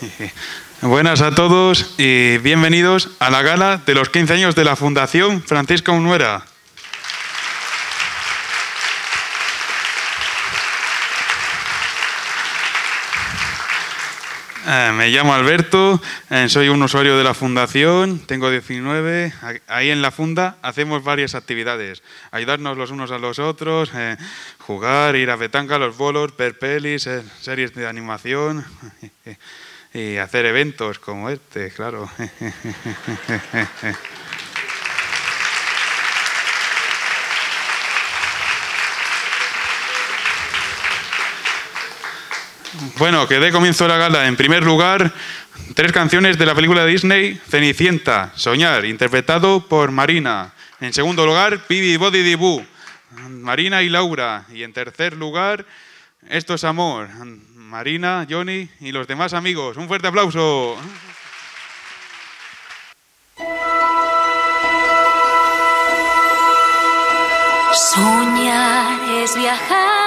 Buenas a todos y bienvenidos a la gala de los 15 años de la Fundación Francisca Unuera. Eh, me llamo Alberto, eh, soy un usuario de la fundación, tengo 19. Ahí en la funda hacemos varias actividades. Ayudarnos los unos a los otros, eh, jugar, ir a Betanca, los bolos, ver pelis, series de animación y hacer eventos como este, claro. Bueno, que dé comienzo la gala. En primer lugar, tres canciones de la película de Disney Cenicienta, Soñar, interpretado por Marina. En segundo lugar, Bibi Body Dibu, Marina y Laura. Y en tercer lugar, Esto es Amor, Marina, Johnny y los demás amigos. Un fuerte aplauso. Soñar es viajar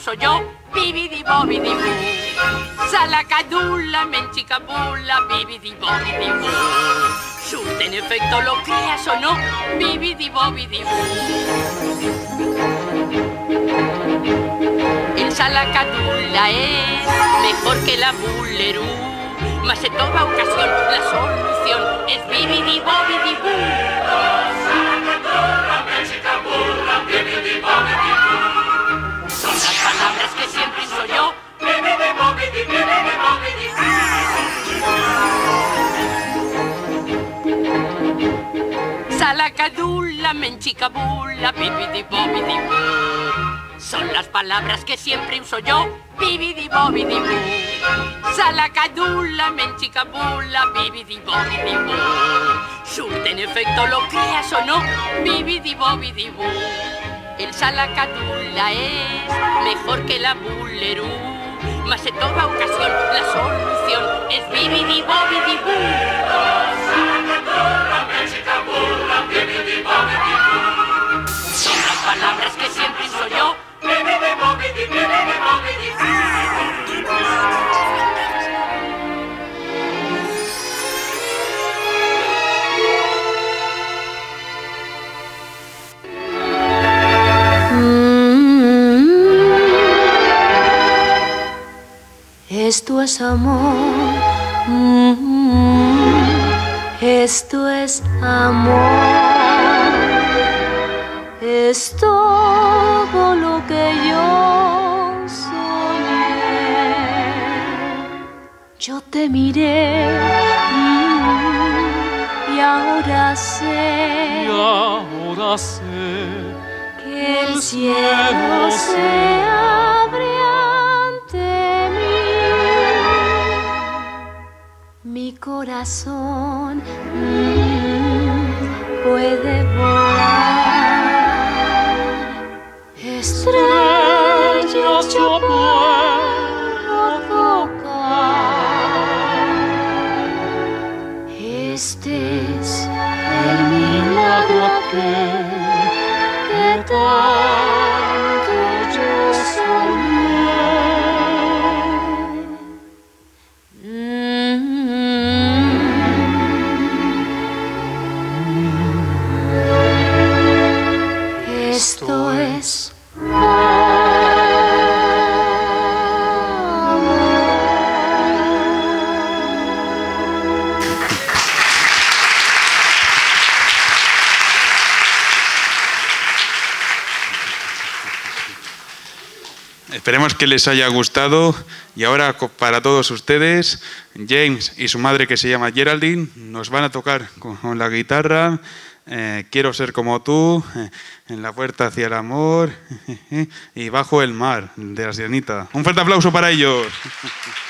uso yo, bibidi bobidi boo. Salacadula, menchicabula, bibidi bobidi boo. Surten efecto, lo creas o no, bibidi bobidi boo. El salacadula es mejor que la bulerú. Mas en toda ocasión la solución es bibidi bobidi boo. Salacadula, menchicabula, bibidi bobidi. Son las palabras que siempre uso yo. Bibidi bobidi boo. Salacadula, menchicabula, bibidi bobidi. Surten efecto, lo creas o no. Bibidi bobidi. El salacadula es mejor que la bulerú. Mas en toda ocasión la solución es bibidi bobidi boo. Son las palabras que siempre uso yo. Esto es amor. Mm, Esto es amor. Es todo lo que yo soñé. Yo te miré mm, y ahora sé Y ahora sé que el cielo se corazón mm, puede volar. Estrellas yo puedo tocar. Este es el milagro que Esperemos que les haya gustado y ahora para todos ustedes, James y su madre que se llama Geraldine nos van a tocar con la guitarra eh, Quiero ser como tú, eh, en la puerta hacia el amor y bajo el mar de la sirenita. Un fuerte aplauso para ellos.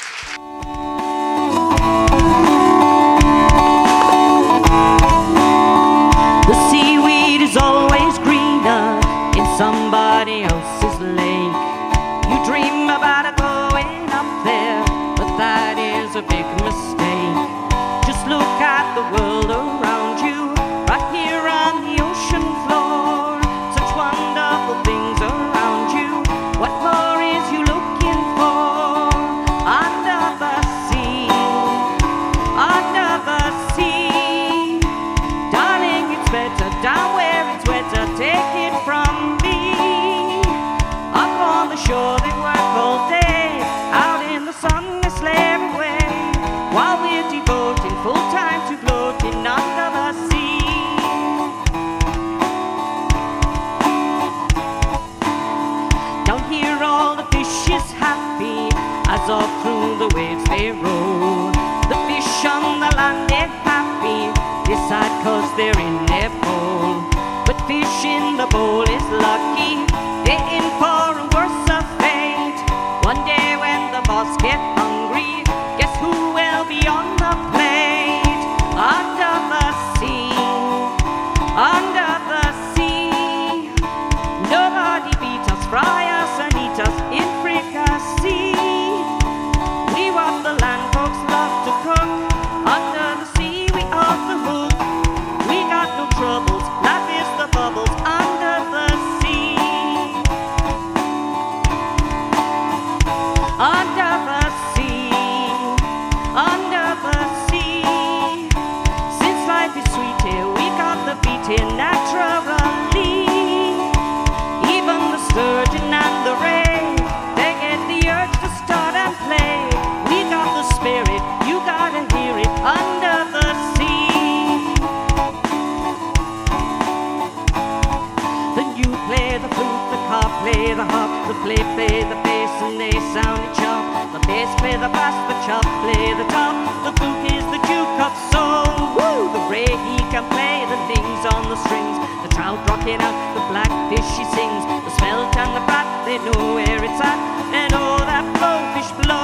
they're in their bowl. But fish in the bowl is lucky, they're in for a worse fate. One day when the boss get the bass, the chop play the top. The book is the jukebox song. Woo! The ray he can play the things on the strings. The trout rocking out, the blackfish he sings. The smelt and the brat they know where it's at, and all that blowfish blow.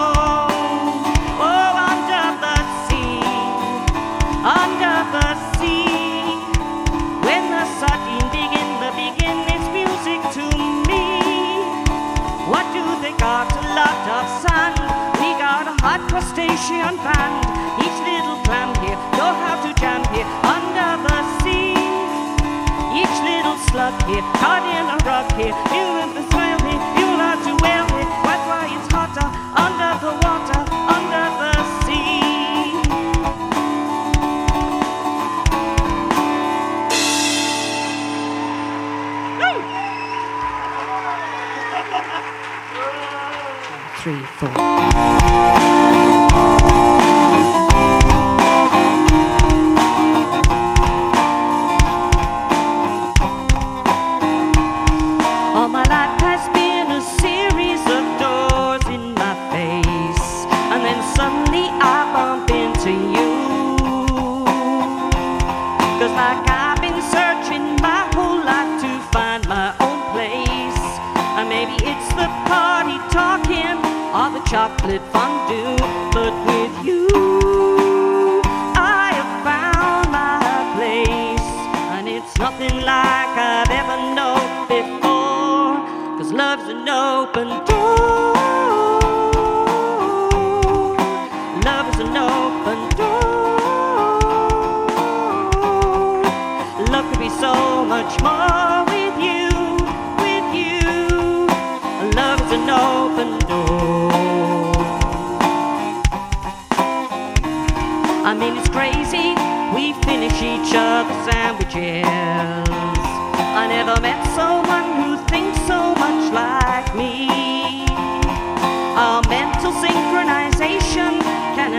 slug here, caught in a rug here, you in the swell here, you learn to wear it. That's why it's hotter under the water, under the sea. Woo! Three, four.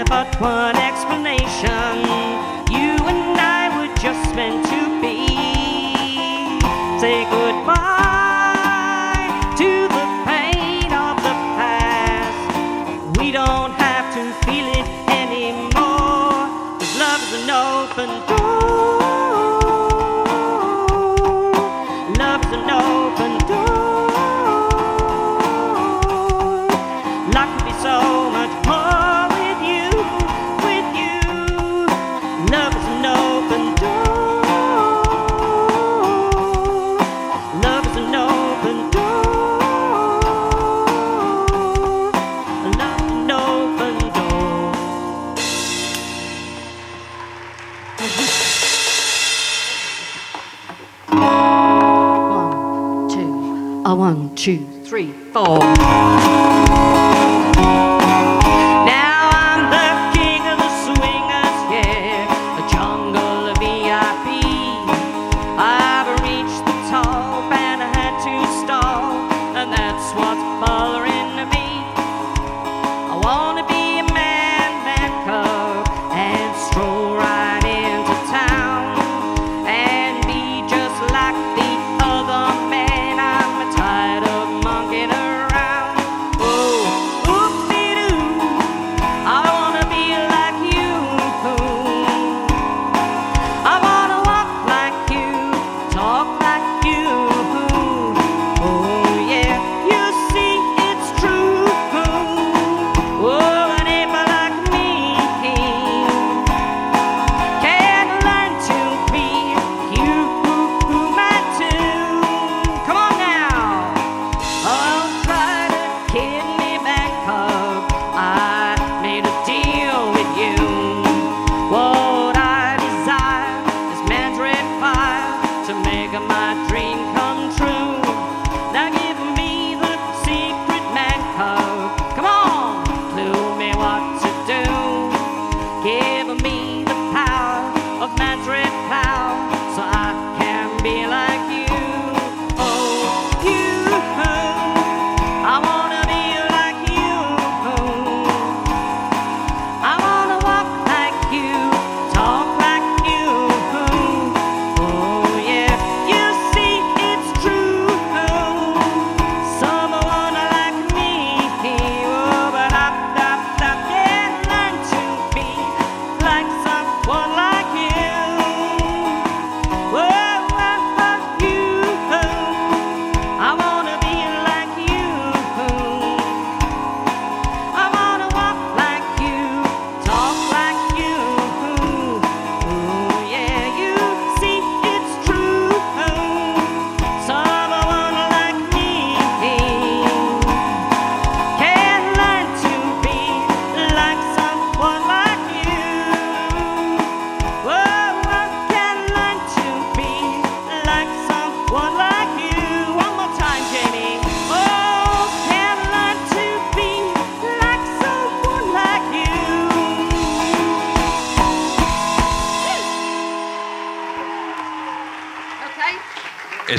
but one explanation. You and I were just meant to be. Say goodbye. A one, two, three, four.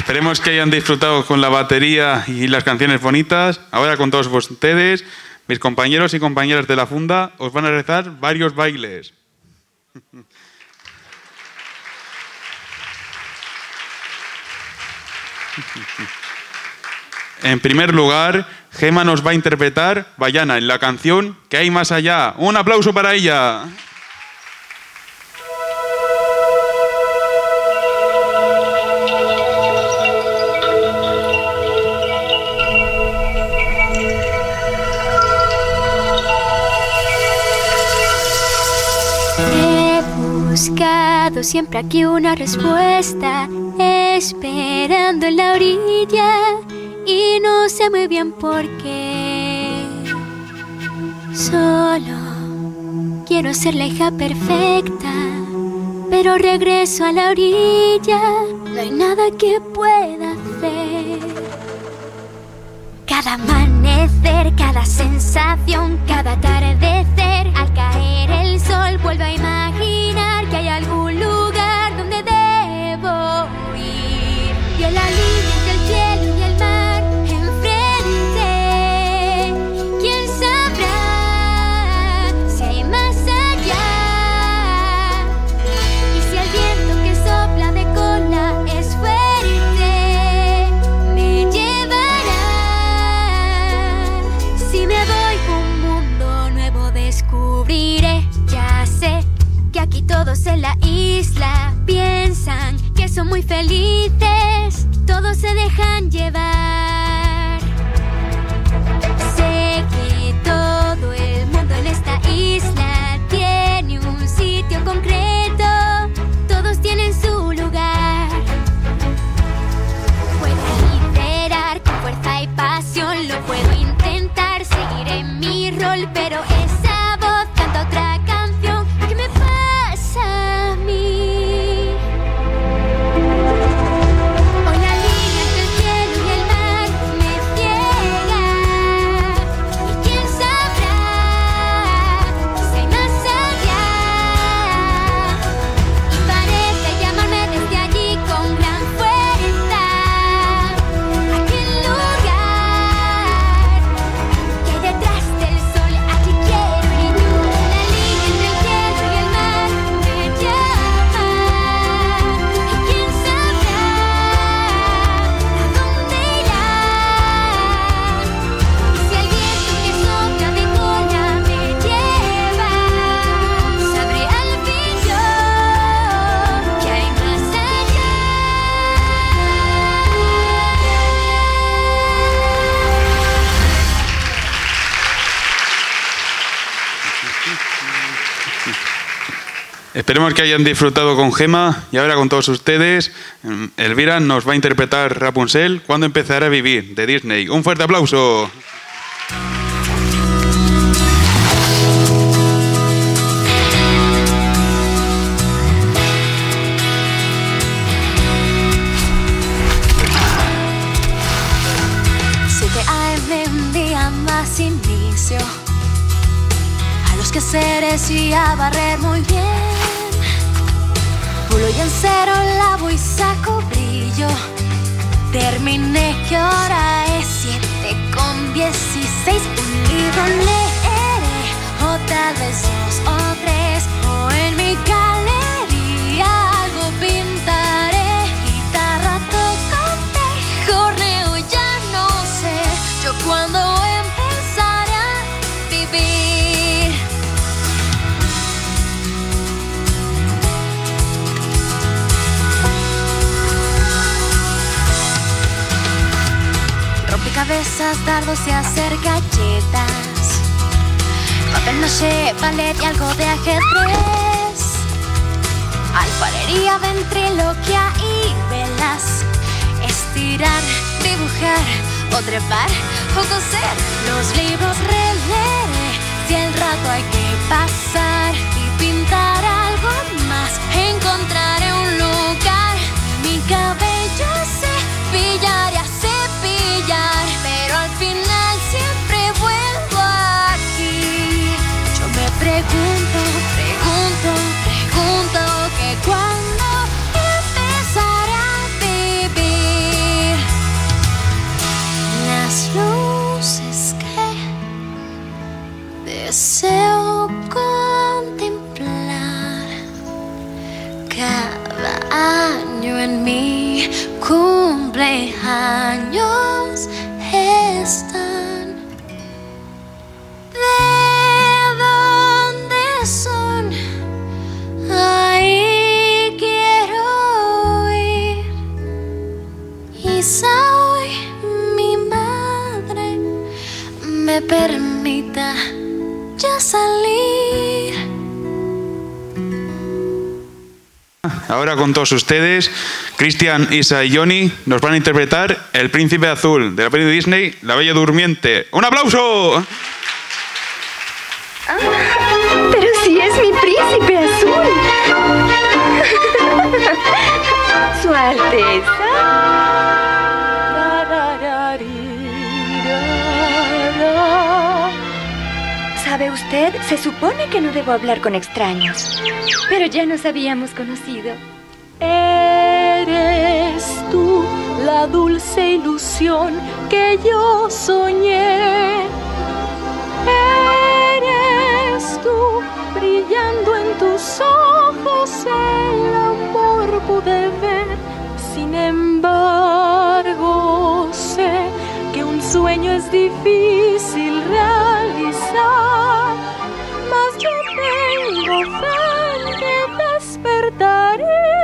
Esperemos que hayan disfrutado con la batería y las canciones bonitas. Ahora con todos ustedes, mis compañeros y compañeras de la funda, os van a rezar varios bailes. En primer lugar, Gema nos va a interpretar Bayana en la canción Que hay más allá. Un aplauso para ella. Buscado siempre aquí una respuesta, esperando en la orilla y no sé muy bien por qué. Solo quiero ser la hija perfecta, pero regreso a la orilla, no hay nada que pueda hacer. Cada amanecer, cada sensación, cada atardecer, al caer el sol vuelvo a imaginar que hay algún lugar donde debo ir. Y el cielo en la isla piensan que son muy felices. Todos se dejan llevar. Sé que todo el mundo en esta isla Esperemos que hayan disfrutado con Gema y ahora con todos ustedes, mm, Elvira nos va a interpretar Rapunzel cuando empezará a vivir de Disney. Un fuerte aplauso. A los y a barrer muy bien. Pulo y en cero lavo y saco brillo. Terminé, que hora es? Siete con dieciséis. Un libro leeré, o tal vez dos o tres. O en mi galería Rompecabezas, dardos y hacer galletas. Papel maché, ballet y algo de ajedrez. Alfarería, ventriloquia y velas. Estirar, dibujar o trepar o coser. Los libros releeré si el rato hay que pasar años están. ¿De dónde son? Ahí quiero ir. Quizá hoy mi madre me permita ya salir. Ahora con todos ustedes, Cristian, Isa y Johnny nos van a interpretar El Príncipe Azul de la peli de Disney, La Bella Durmiente. ¡Un aplauso! Pero si es mi príncipe azul. Su Alteza. Usted? Se supone que no debo hablar con extraños. Pero ya nos habíamos conocido. Eres tú la dulce ilusión que yo soñé. Eres tú brillando en tus ojos el amor pude ver. Sin embargo, sé que un sueño es difícil realizar. Daddy.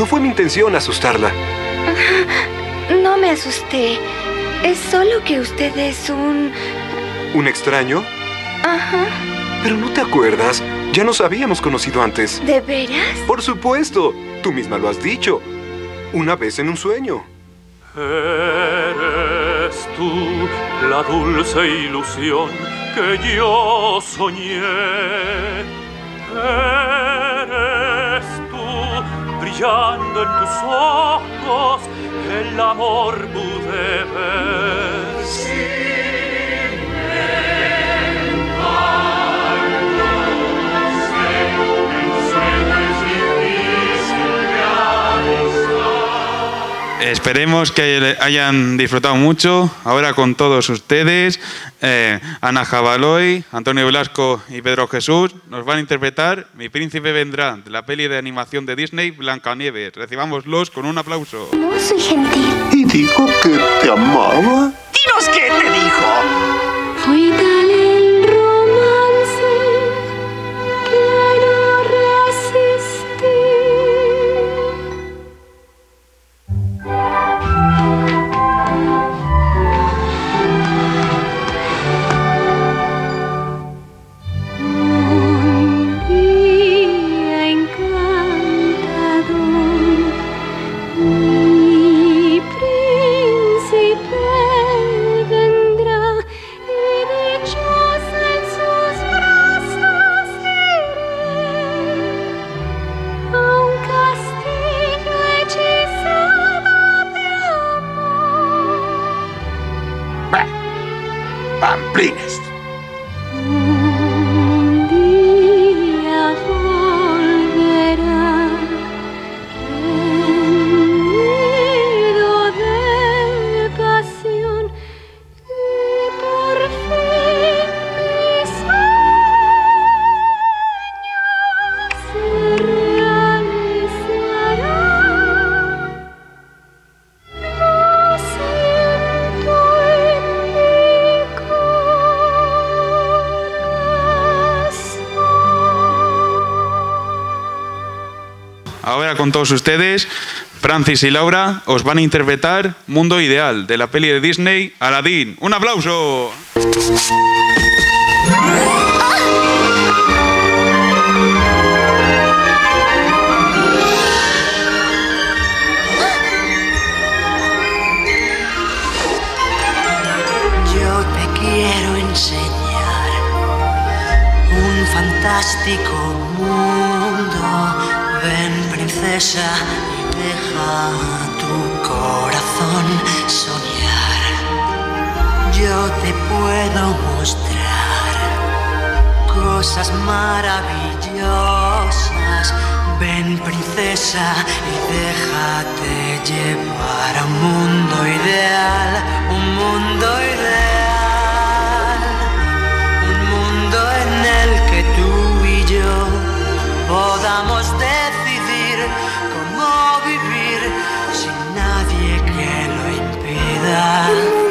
No fue mi intención asustarla. No me asusté. Es solo que usted es un... ¿Un extraño? Ajá. Pero no te acuerdas. Ya nos habíamos conocido antes. ¿De veras? Por supuesto. Tú misma lo has dicho. Una vez en un sueño. Eres tú la dulce ilusión que yo soñé. Eres tú brillando en tus ojos el amor pude Esperemos que hayan disfrutado mucho. Ahora con todos ustedes, eh, Ana Jabaloy, Antonio Velasco y Pedro Jesús nos van a interpretar Mi Príncipe Vendrá, de la peli de animación de Disney, Blancanieves. Recibámoslos con un aplauso. No soy gentil. Y dijo que te amaba. ¡Dinos qué te dijo! Todos ustedes, Francis y Laura os van a interpretar Mundo Ideal, de la peli de Disney, Aladdin. ¡Un aplauso! Fantástico y deja tu corazón soñar. Yo te puedo mostrar cosas maravillosas. Ven princesa y déjate llevar a un mundo ideal, un mundo ideal, un mundo en el que tú y yo podamos decidir Yeah.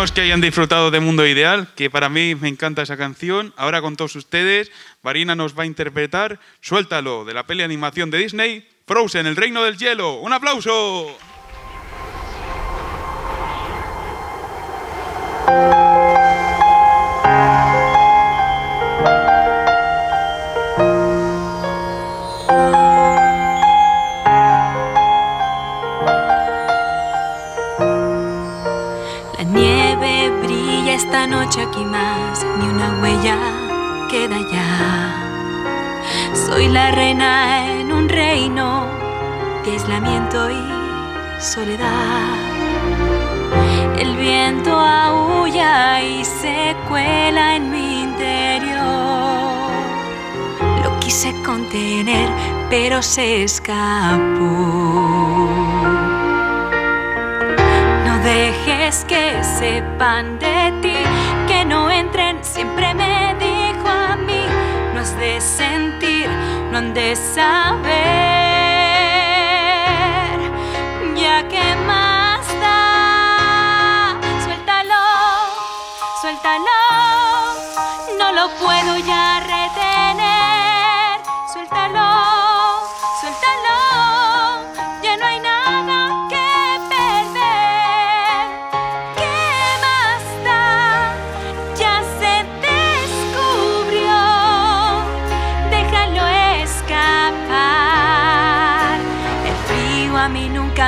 Que hayan disfrutado de Mundo Ideal, que para mí me encanta esa canción. Ahora con todos ustedes, Marina nos va a interpretar Suéltalo, de la peli animación de Disney, Frozen, el reino del hielo. ¡Un aplauso! Noche aquí más, ni una huella queda ya. Soy la reina en un reino de aislamiento y soledad. El viento aúlla y se cuela en mi interior. Lo quise contener, pero se escapó. No dejes que sepan de ti, siempre me dijo a mí, no has de sentir, no han de saber,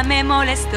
me molestó.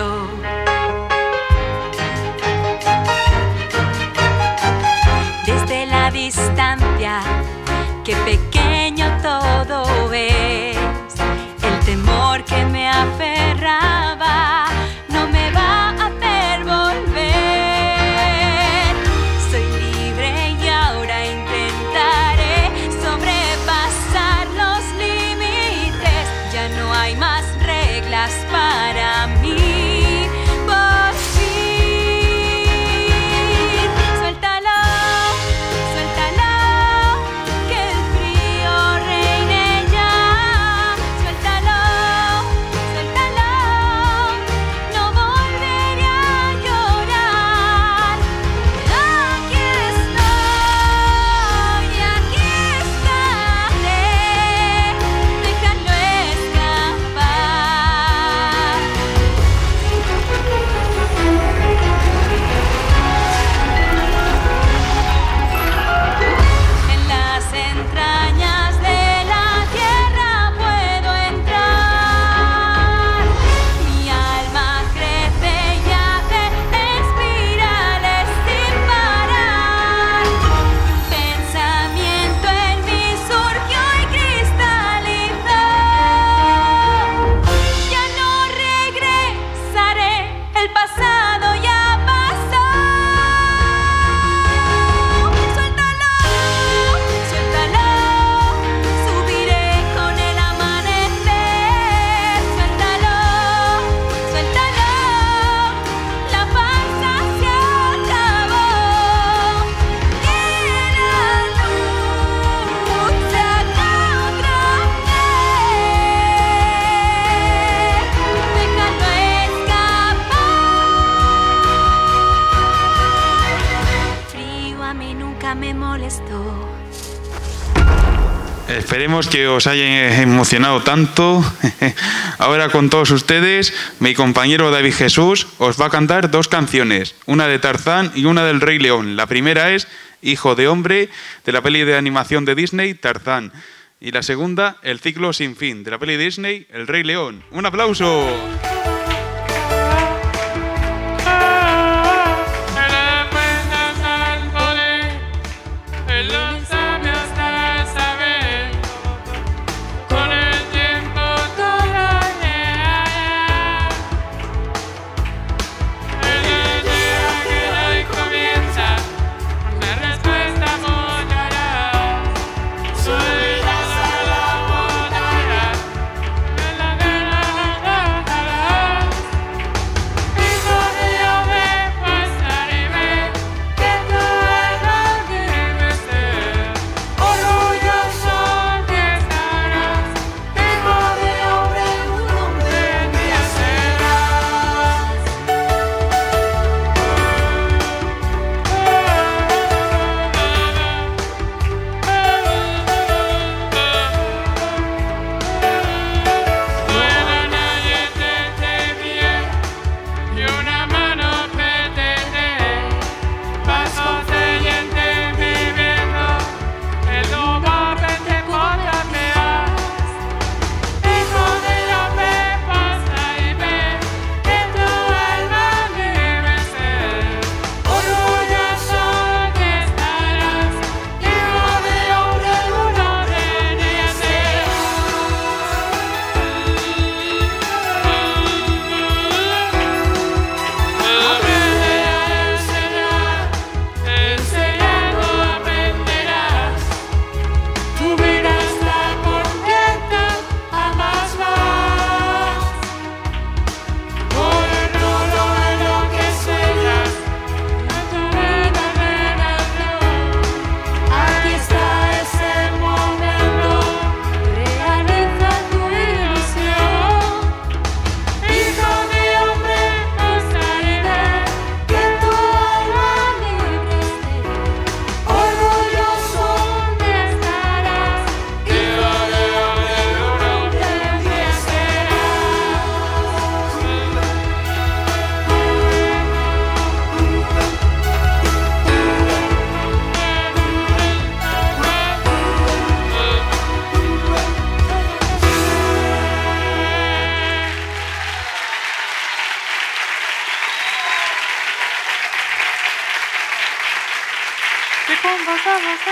que os hayan emocionado tanto. Ahora con todos ustedes, mi compañero David Jesús os va a cantar dos canciones, una de Tarzán y una del Rey León. La primera es Hijo de Hombre, de la peli de animación de Disney, Tarzán. Y la segunda, El ciclo sin fin, de la peli de Disney, El Rey León. ¡Un aplauso!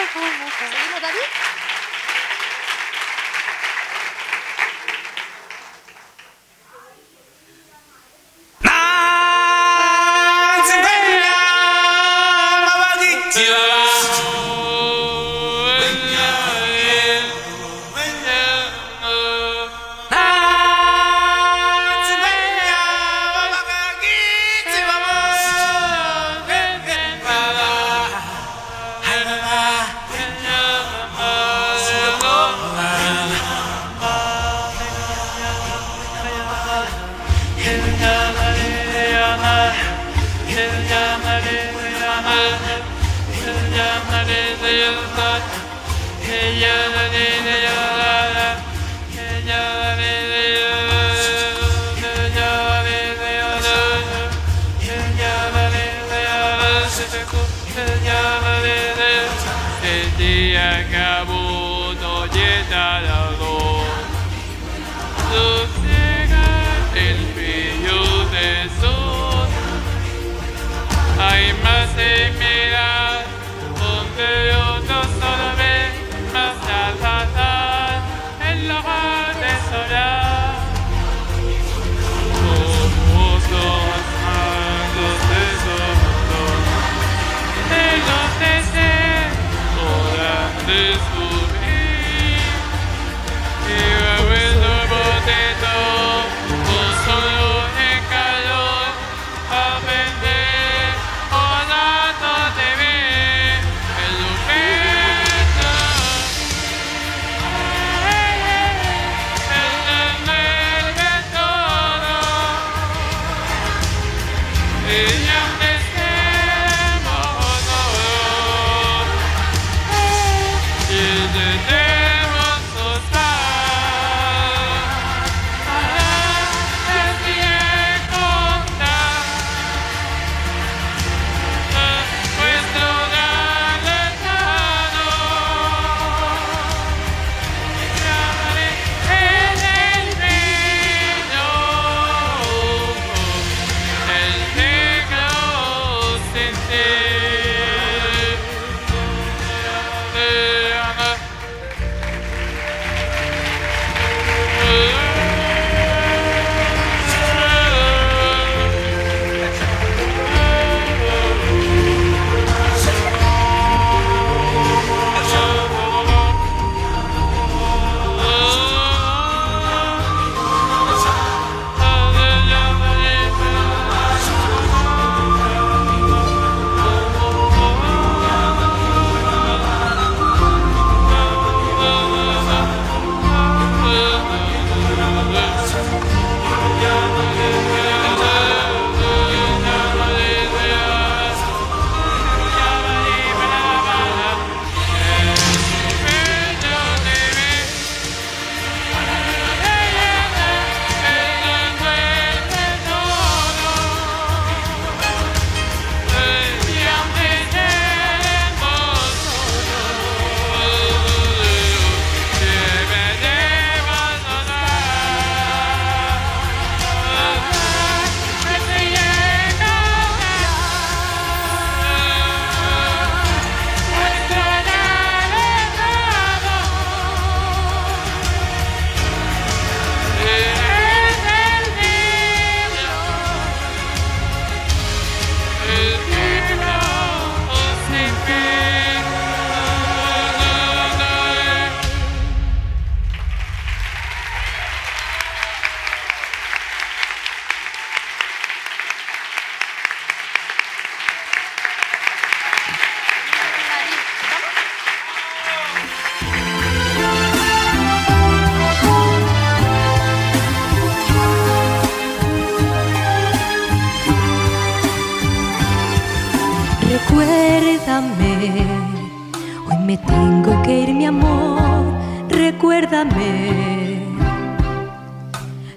はいはいは。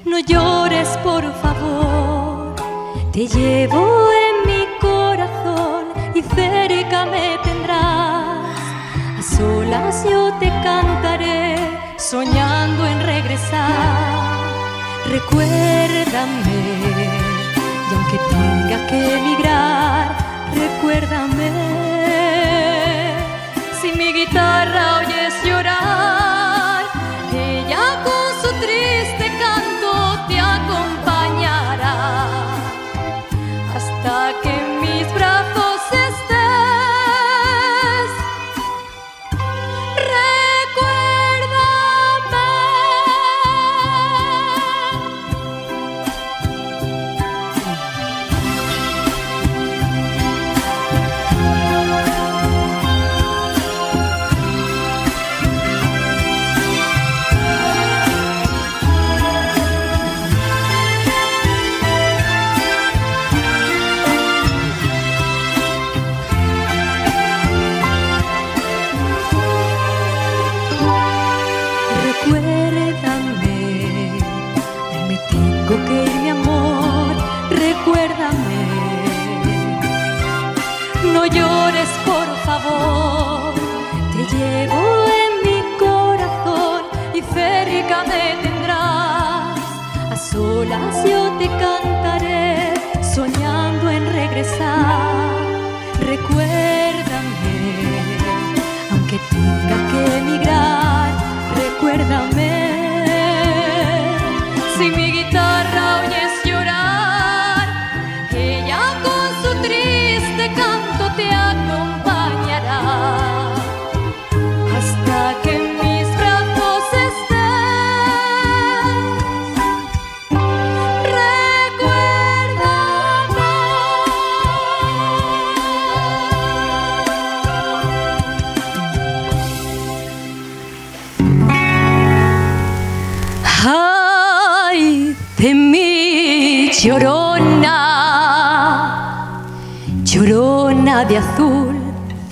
No llores, por favor. Te llevo en mi corazón y cerca me tendrás. A solas yo te cantaré, soñando en regresar. Recuérdame, y aunque tenga que emigrar, recuérdame. Si mi guitarra oyes llorar,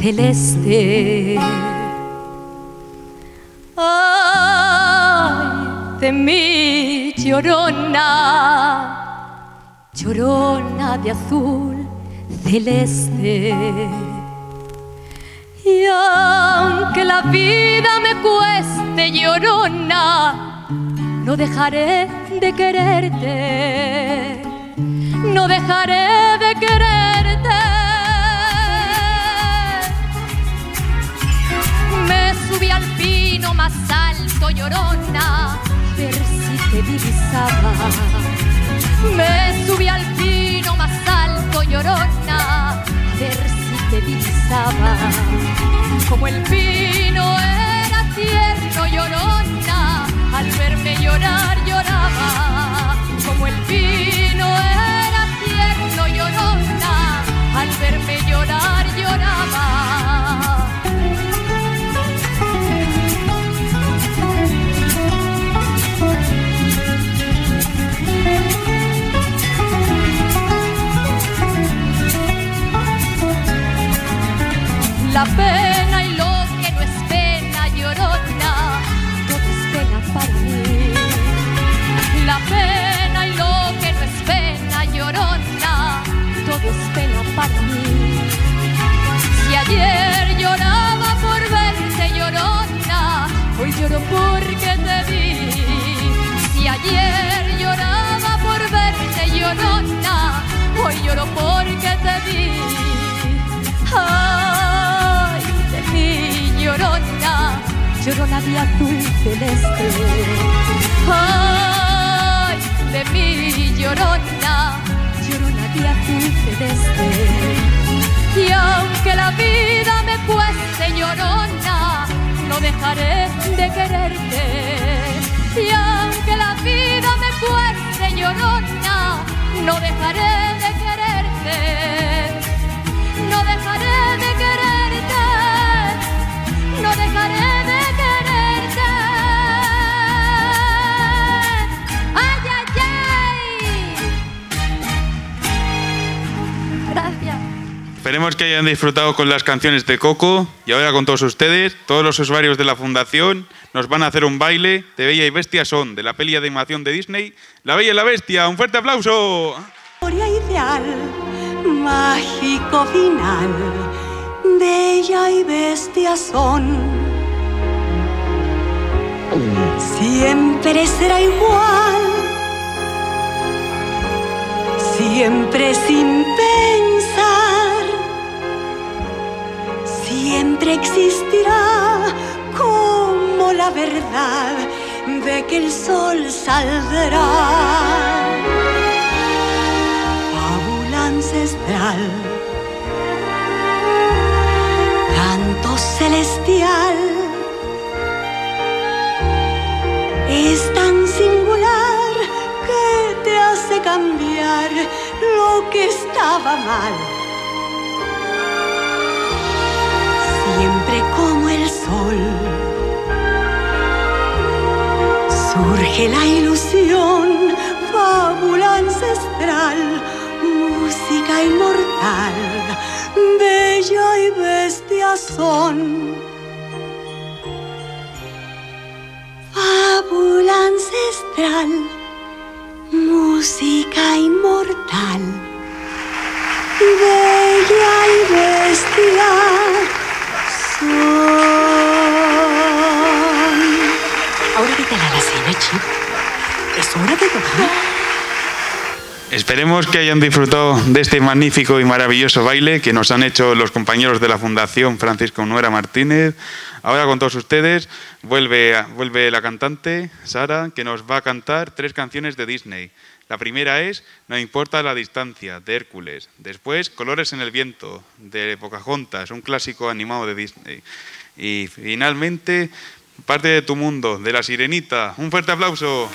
celeste. Ay, de mi llorona, llorona de azul celeste. Y aunque la vida me cueste llorona, no dejaré de quererte, no dejaré de quererte. Subí al pino más alto, llorona, ver si te divisaba. Me subí al pino más alto, llorona, ver si te divisaba. Como el pino era tierno, llorona, al verme llorar lloraba. Como el pino era tierno, llorona, al verme llorar lloraba. La pena y lo que no es pena, llorona, todo es pena para mí. La pena y lo que no es pena, llorona, todo es pena para mí. Si ayer lloraba por verte, llorona, hoy lloro porque te vi. Si ayer lloraba por verte, llorona, hoy lloro porque te vi. Ay, llorona, de azul celeste. Ay, de mi llorona, llorona de azul celeste. Y aunque la vida me cueste llorona, no dejaré de quererte. Y aunque la vida me cueste llorona, no dejaré de quererte. Esperemos que hayan disfrutado con las canciones de Coco y ahora con todos ustedes, todos los usuarios de la fundación nos van a hacer un baile de Bella y Bestia son de la peli de animación de Disney, La Bella y la Bestia. ¡Un fuerte aplauso! ideal, mágico final, bella y bestia son. Siempre será igual, siempre sin pensar, siempre existirá como la verdad de que el sol saldrá fábula ancestral, canto celestial, es tan singular que te hace cambiar lo que estaba mal. Como el sol, surge la ilusión, fábula ancestral, música inmortal, bella y bestia son. Fábula ancestral, música inmortal, bella y bestia son. Ahora vete a la alacena, Chip. Es hora de dormir. Esperemos que hayan disfrutado de este magnífico y maravilloso baile que nos han hecho los compañeros de la Fundación Francisco Nuera Martínez. Ahora con todos ustedes vuelve, vuelve la cantante Sara que nos va a cantar tres canciones de Disney. La primera es No importa la distancia, de Hércules. Después Colores en el viento, de Pocahontas, un clásico animado de Disney. Y finalmente Parte de tu mundo, de La Sirenita. Un fuerte aplauso.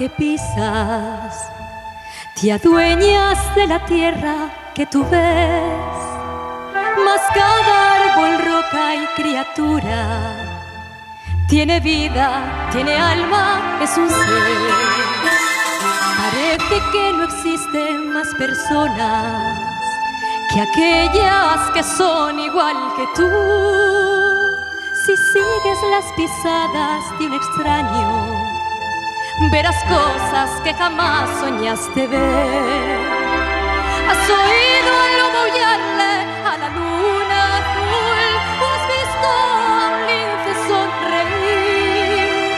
Que pisas? Te adueñas de la tierra que tú ves, mas cada árbol, roca y criatura tiene vida, tiene alma, es un ser. Parece que no existen más personas que aquellas que son igual que tú. Si sigues las pisadas de un extraño, verás cosas que jamás soñaste ver. Has oído el lobo a la luna azul, has visto a un sonreír.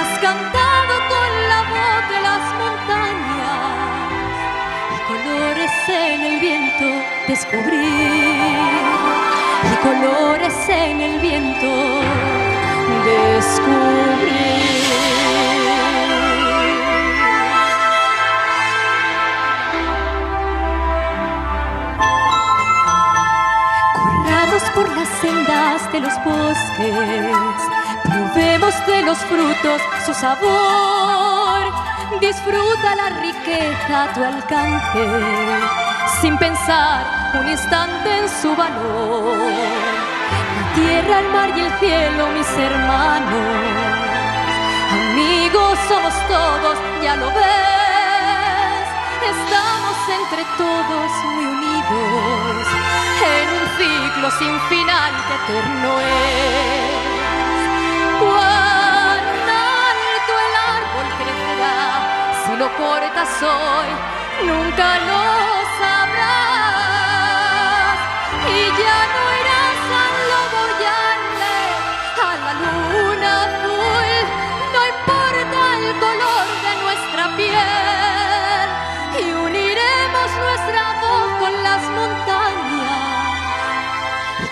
Has cantado con la voz de las montañas y colores en el viento descubrir y colores en el viento descubrir. Sendas de los bosques, probemos de los frutos su sabor. Disfruta la riqueza a tu alcance, sin pensar un instante en su valor. La tierra, el mar y el cielo, mis hermanos, amigos somos todos, ya lo ves. Estamos entre todos muy unidos en un ciclo sin final que eterno es. Cuán alto el árbol crecerá si lo cortas hoy, nunca lo sabrás. Y ya no irás al lobo a la luna azul, no importa el color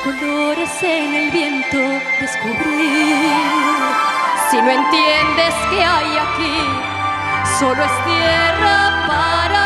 colores en el viento descubrir. Si no entiendes que hay aquí, solo es tierra para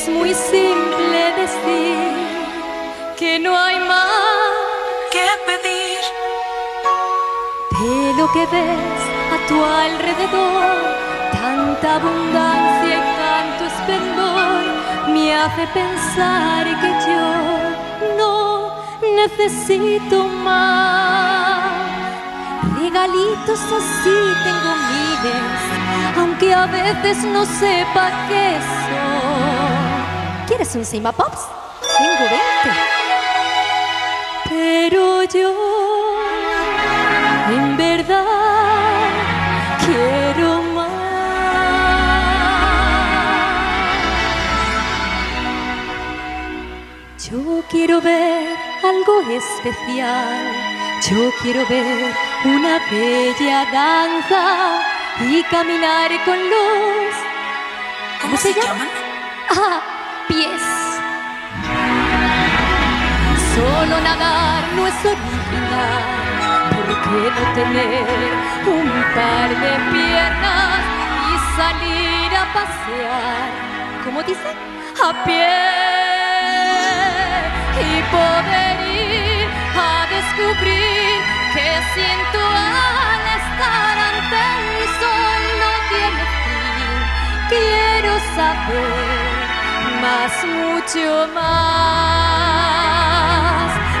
es muy simple decir que no hay más que pedir. De lo que ves a tu alrededor, tanta abundancia y tanto esplendor me hace pensar que yo no necesito más. Regalitos así tengo miles, aunque a veces no sepa qué son. ¿Quieres un Sima Pops? Tengo 20. Pero yo, en verdad, quiero más. Yo quiero ver algo especial. Yo quiero ver una bella danza y caminar con los. ¿Cómo, se, llaman? Ah, pies. Solo nadar no es original. ¿Por qué no tener un par de piernas y salir a pasear? ¿Cómo dice? A pie y poder ir a descubrir que siento al estar ante el no tiene fin. Quiero saber más, mucho más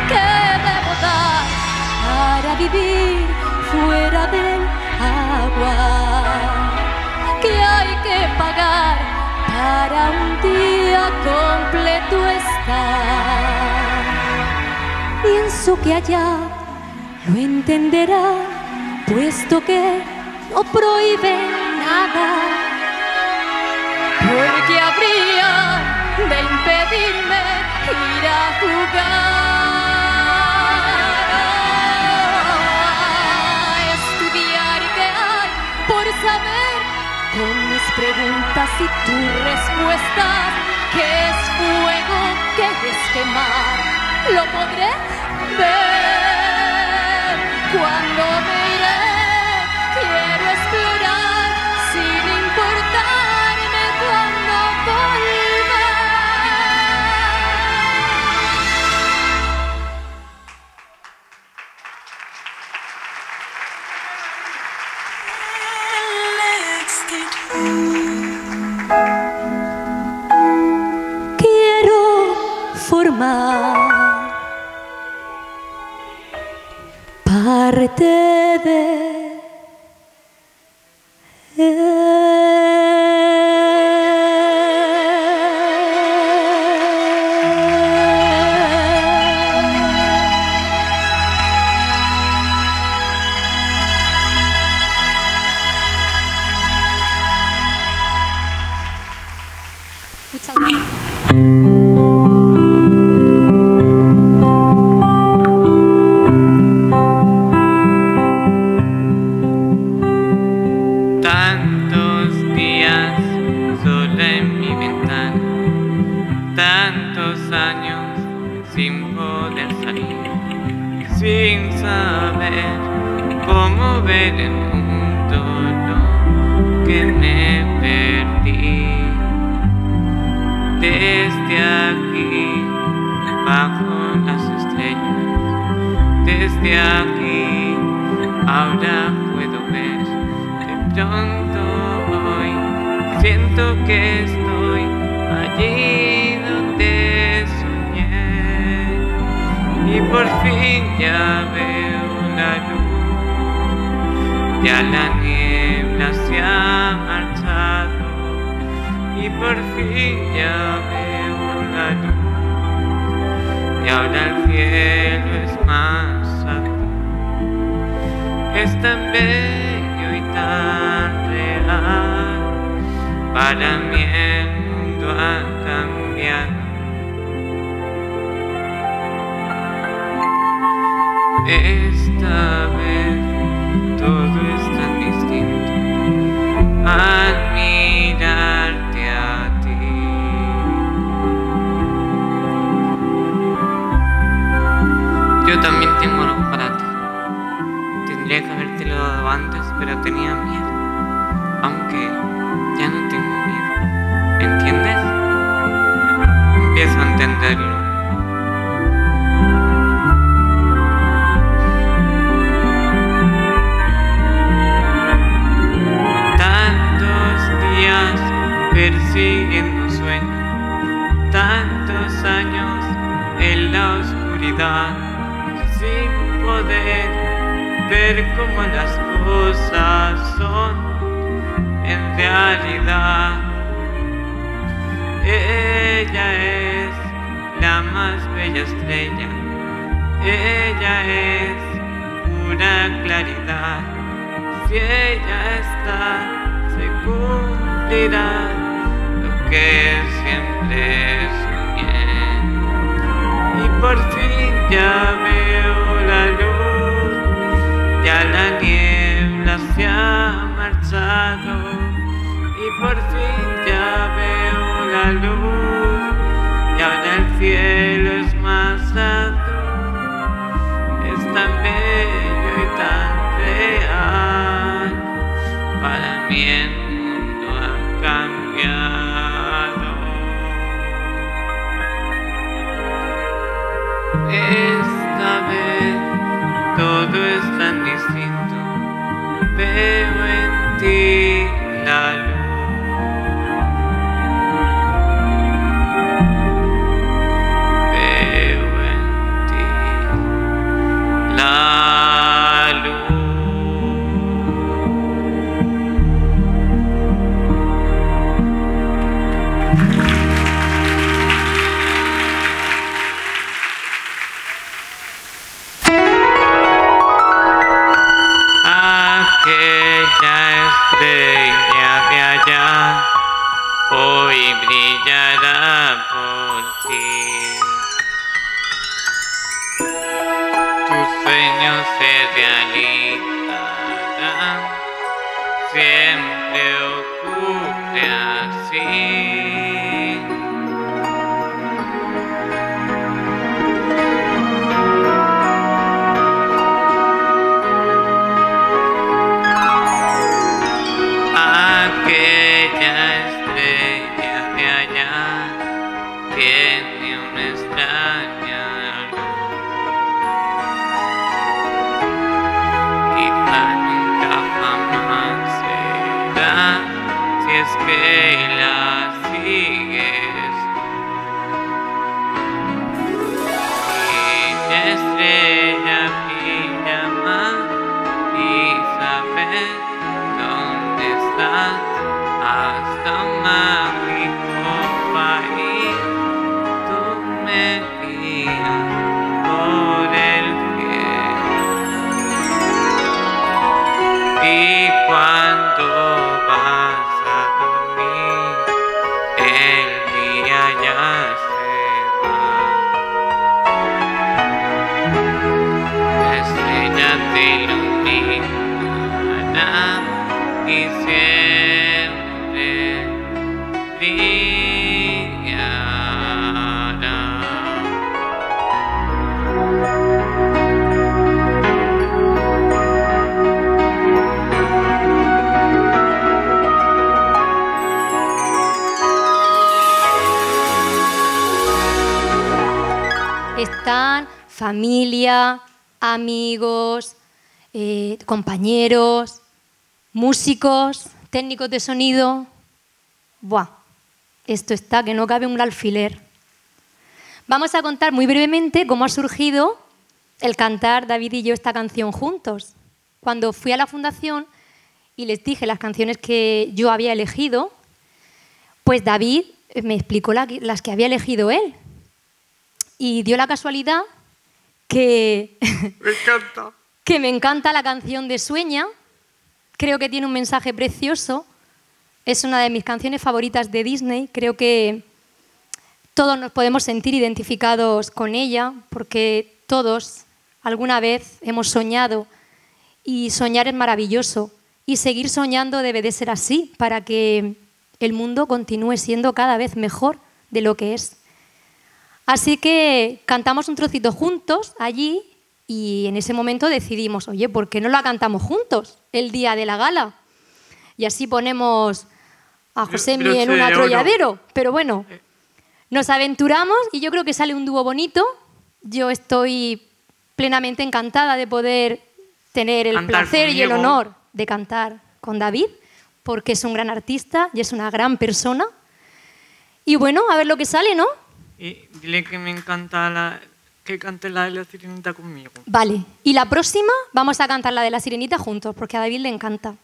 que debo dar para vivir fuera del agua. Que hay que pagar para un día completo estar. Pienso que allá lo entenderá, puesto que no prohíbe nada. Porque habría de impedirme ir a jugar. A estudiar hay por saber con mis preguntas y tus respuestas. ¿Qué es fuego? ¿Qué es quemar? Lo podré ver cuando amigos, eh, compañeros, músicos, técnicos de sonido. Buah, esto está que no cabe un alfiler. Vamos a contar muy brevemente cómo ha surgido el cantar David y yo esta canción juntos. Cuando fui a la fundación y les dije las canciones que yo había elegido, pues David me explicó la- las que había elegido él. Y dio la casualidad que, Me encanta. que me encanta la canción de Sueña. Creo que tiene un mensaje precioso. Es una de mis canciones favoritas de Disney. Creo que todos nos podemos sentir identificados con ella porque todos alguna vez hemos soñado y soñar es maravilloso y seguir soñando debe de ser así para que el mundo continúe siendo cada vez mejor de lo que es. Así que cantamos un trocito juntos allí y en ese momento decidimos, oye, ¿por qué no la cantamos juntos el día de la gala? Y así ponemos a Josemi en un atolladero. Pero bueno, nos aventuramos y yo creo que sale un dúo bonito. Yo estoy plenamente encantada de poder tener el Cantar placer y el honor de cantar con David, porque es un gran artista y es una gran persona. Y bueno, a ver lo que sale, ¿no? Y dile que me encanta la, que cante la de la sirenita conmigo. Vale. Y la próxima vamos a cantar la de la sirenita juntos, porque a David le encanta.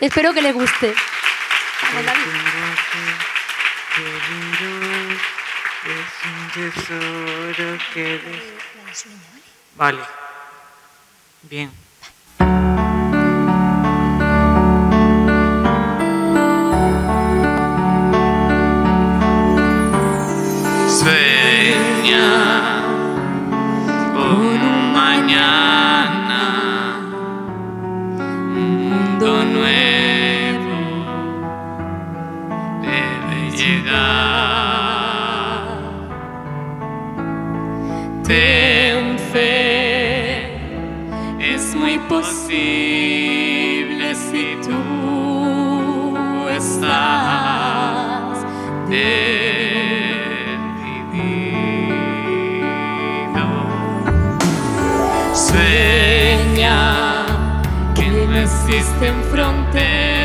Espero que le guste. Vamos, David. Es un tesoro que... des- Vale. Bien. existen fronteras.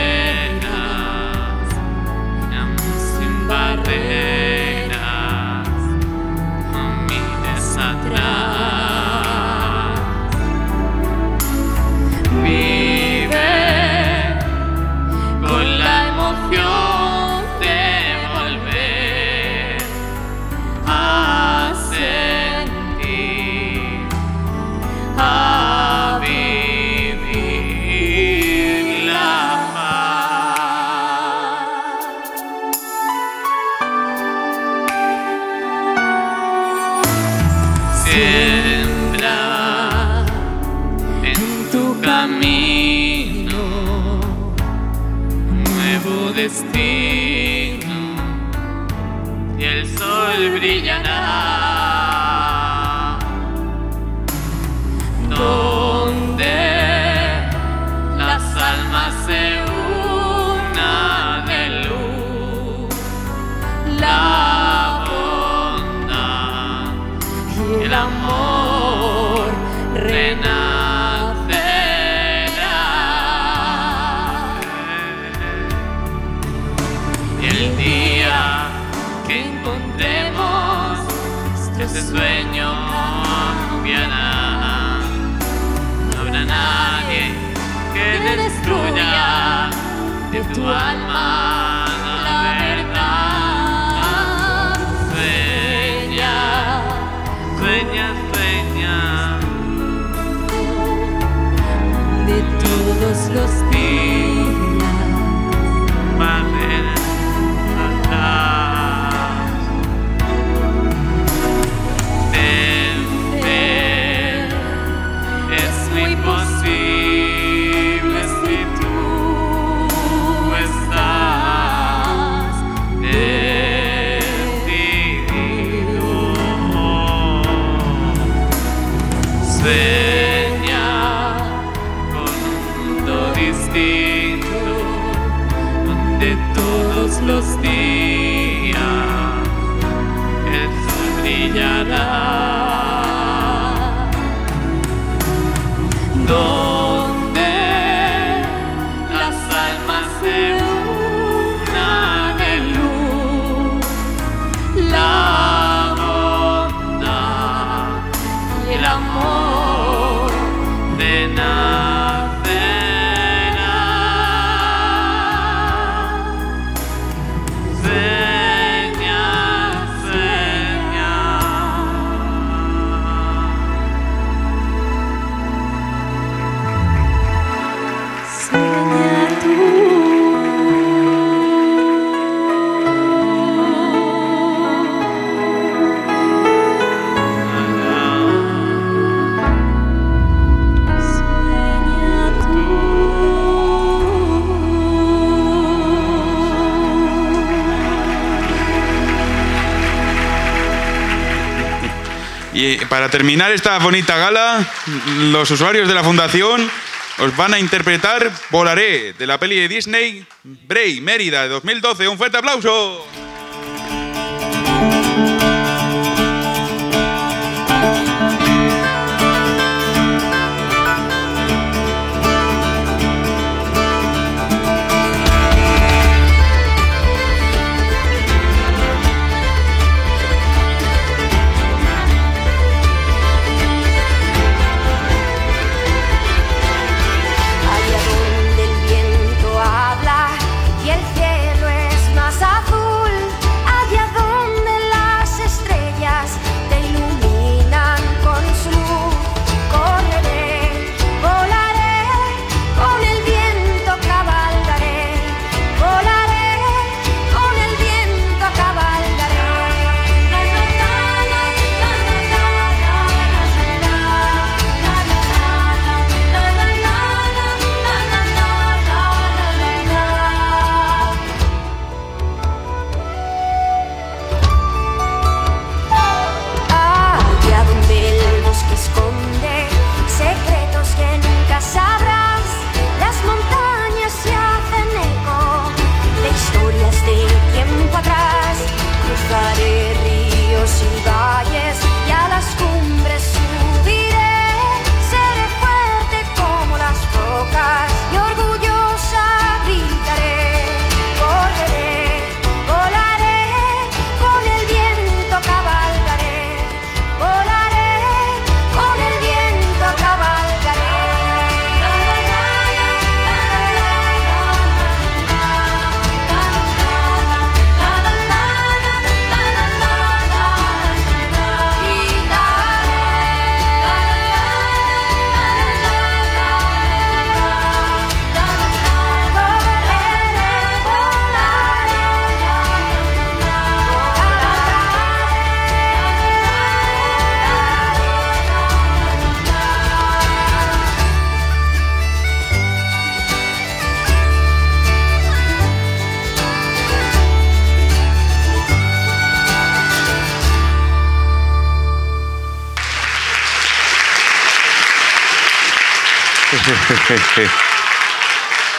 terminar esta bonita gala, los usuarios de la fundación os van a interpretar Volaré, de la peli de Disney, Bray, Mérida, de 2012. ¡Un fuerte aplauso!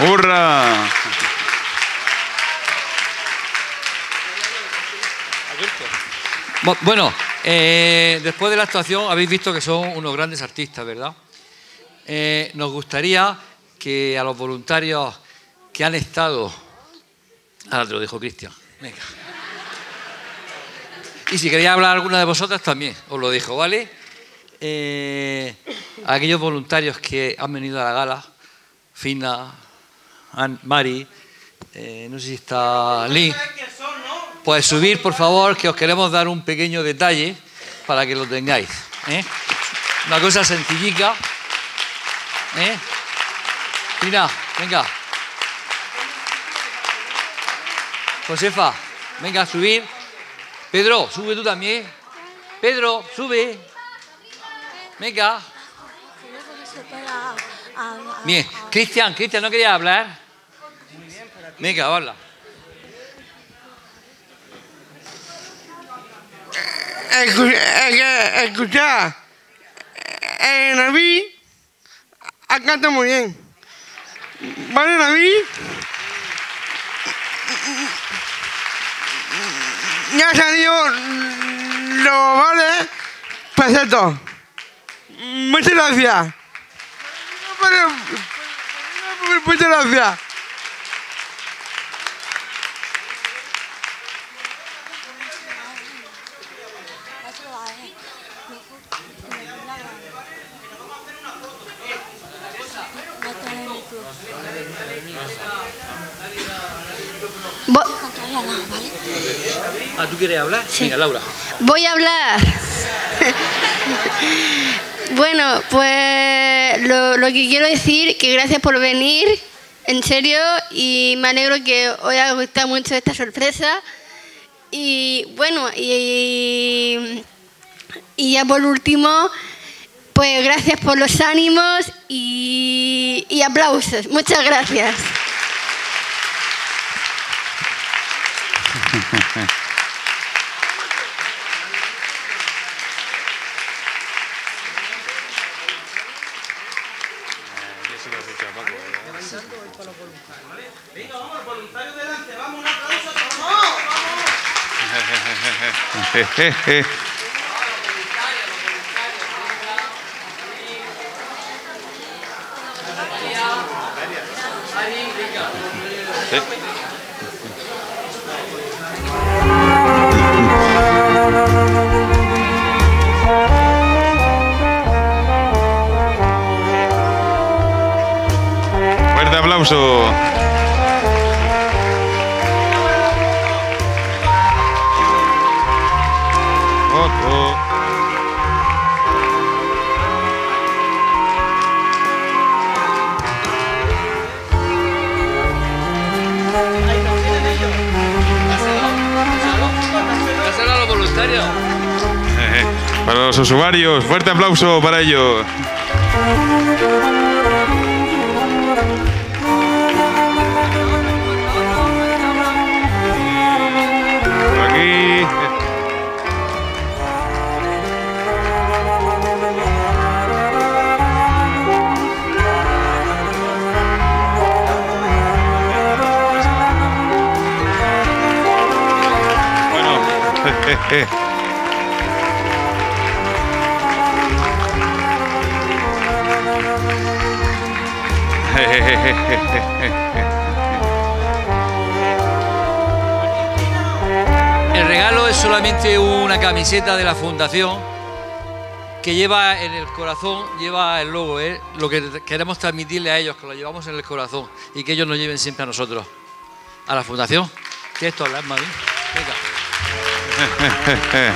¡Hurra! Bu- Bueno, eh, después de la actuación habéis visto que son unos grandes artistas, ¿verdad? Eh, nos gustaría que a los voluntarios que han estado... Ahora te lo dijo Cristian. Venga. Y si queréis hablar alguna de vosotras también, os lo dijo, ¿vale? Eh, a aquellos voluntarios que han venido a la gala, Fina, An- Mari, eh, no sé si está Lee. Pues subir, por favor, que os queremos dar un pequeño detalle para que lo tengáis. ¿eh? Una cosa sencillica. ¿eh? Mira, venga. Josefa, venga a subir. Pedro, sube tú también. Pedro, sube. Venga. Bien. Cristian, Cristian, ¿no quería hablar? Venga, habla. Escu- es que, escuchá, eh, Naví canta muy bien. ¿Vale, Naví? Ya ha salido lo vale. Perfecto. Muchas gracias. Muchas gracias. Ah, ¿tú quieres hablar? Venga, Laura. Voy a hablar. bueno, pues lo, que quiero decir que gracias por venir, en serio, y me alegro que os haya gustado mucho esta sorpresa. Y bueno, y, y ya por último, pues gracias por los ánimos y, y aplausos. Muchas gracias. Fuerte aplauso. Para los usuarios, fuerte aplauso para ellos. Aquí. Bueno, El regalo es solamente una camiseta de la fundación que lleva en el corazón, lleva el logo, ¿eh? lo que queremos transmitirle a ellos, que lo llevamos en el corazón y que ellos nos lleven siempre a nosotros, a la fundación. ¿Qué es esto, hablar, Madrid? Venga.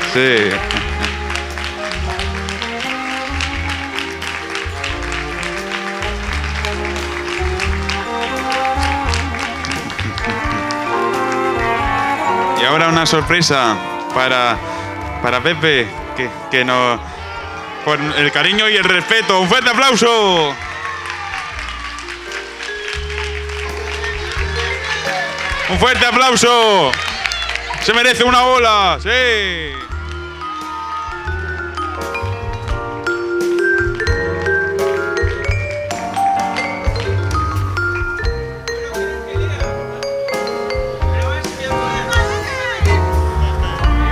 sí. Ahora una sorpresa para, para Pepe, que, que nos. Por el cariño y el respeto. ¡Un fuerte aplauso! ¡Un fuerte aplauso! ¡Se merece una ola! ¡Sí!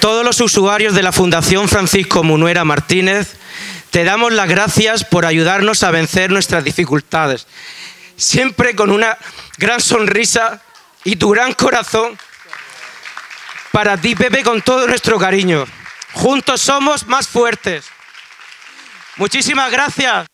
Todos los usuarios de la Fundación Francisco Munuera Martínez, te damos las gracias por ayudarnos a vencer nuestras dificultades. Siempre con una gran sonrisa y tu gran corazón. Para ti, Pepe, con todo nuestro cariño. Juntos somos más fuertes. Muchísimas gracias.